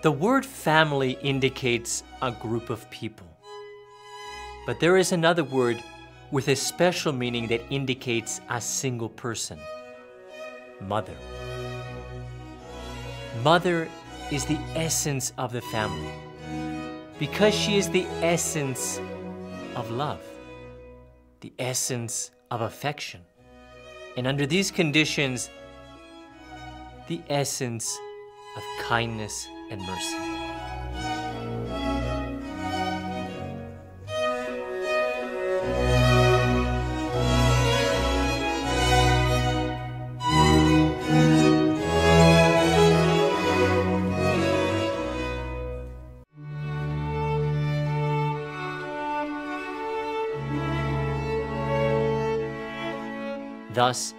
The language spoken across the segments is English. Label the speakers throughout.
Speaker 1: The word family indicates a group of people. But there is another word with a special meaning that indicates a single person mother. Mother is the essence of the family because she is the essence of love, the essence of affection. And under these conditions, the essence of kindness and mercy. Thus,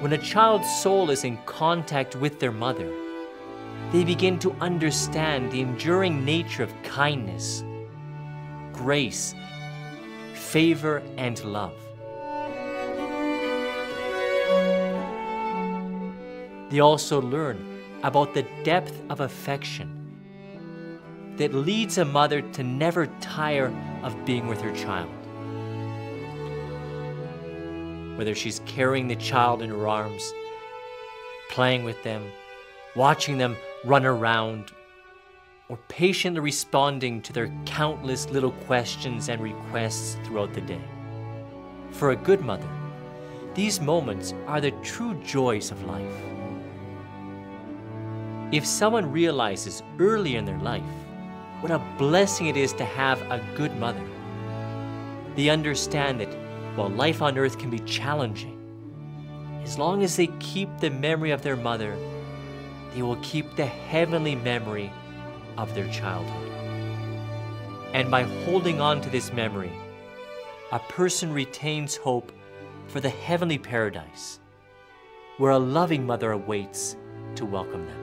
Speaker 1: when a child's soul is in contact with their mother, they begin to understand the enduring nature of kindness, grace, favor, and love. They also learn about the depth of affection that leads a mother to never tire of being with her child. Whether she's carrying the child in her arms, playing with them, watching them run around, or patiently responding to their countless little questions and requests throughout the day. For a good mother, these moments are the true joys of life. If someone realizes early in their life what a blessing it is to have a good mother, they understand that while life on earth can be challenging, as long as they keep the memory of their mother, they will keep the heavenly memory of their childhood. And by holding on to this memory, a person retains hope for the heavenly paradise, where a loving mother awaits to welcome them.